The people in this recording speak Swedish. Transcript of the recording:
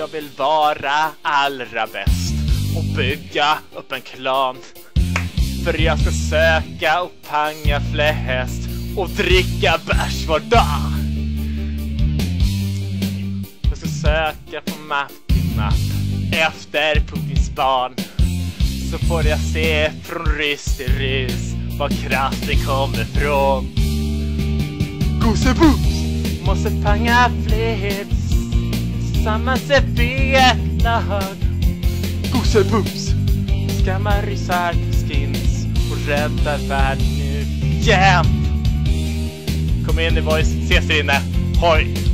jag vill vara allra bäst och bygga upp en klan. För jag ska söka och panga fläst och dricka bärs var dag. Jag ska söka på mapp till mapp efter Putins barn. Så får jag se från rys till rys var kraften kommer ifrån. Gosebooms! Måste fånga fler Tillsammans är vi ett lag Gosebooms! Ska man rysa skins och rädda världen nu jämt! Kom in i boys, ses där inne! Hoj!